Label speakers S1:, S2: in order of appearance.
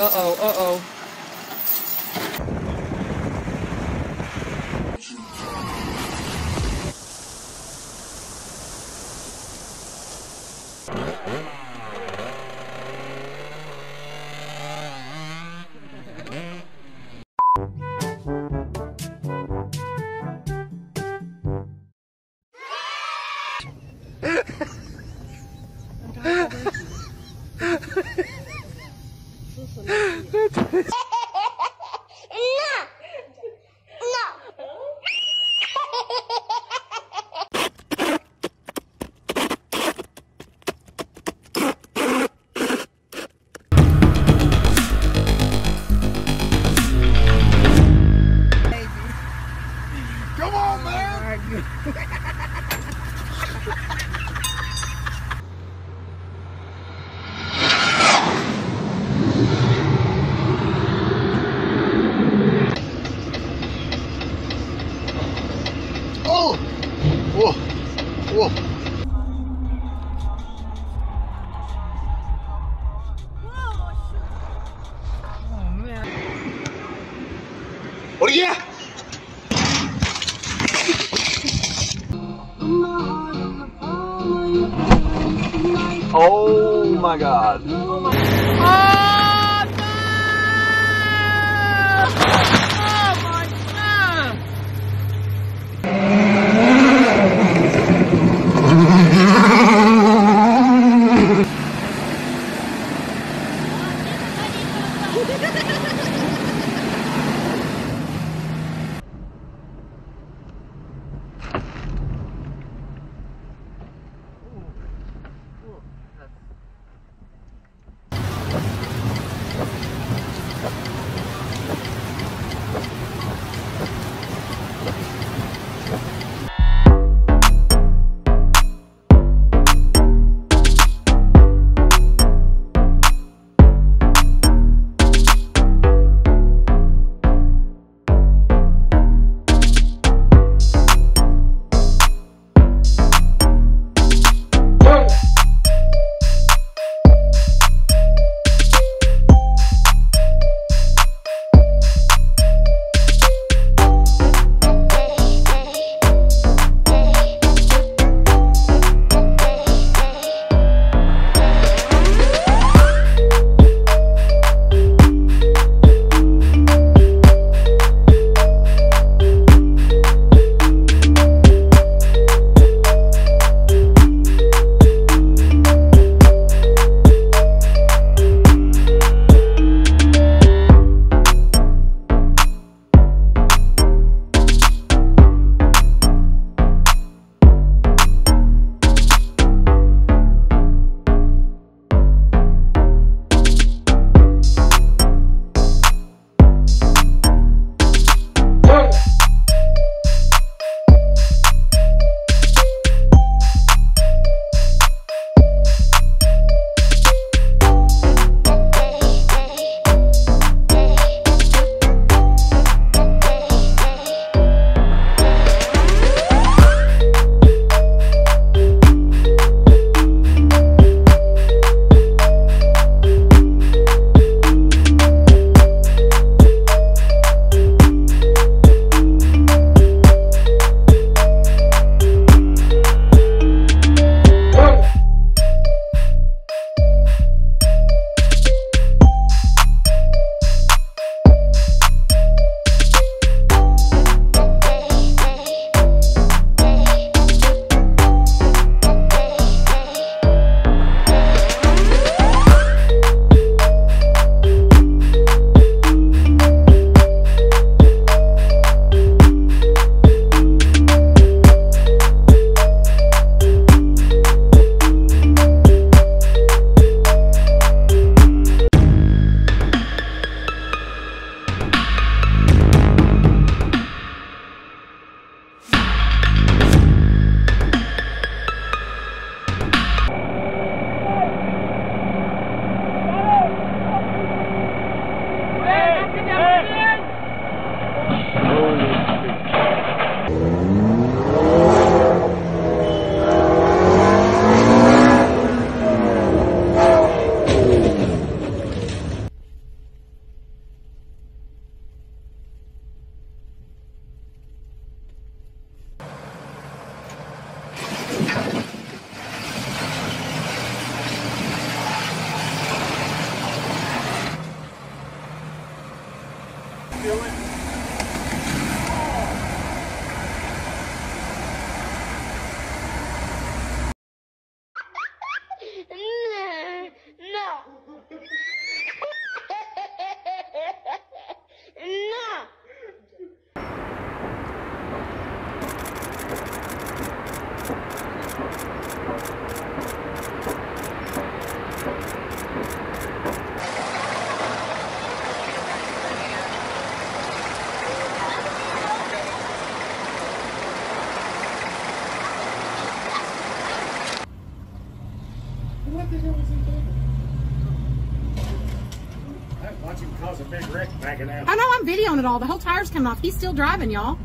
S1: Uh-oh, uh-oh.
S2: और ये
S3: Oh my god.
S2: Oh my Watch him cause a big wreck back in there.
S4: I know, I'm videoing it all. The whole tire's coming off. He's still driving, y'all.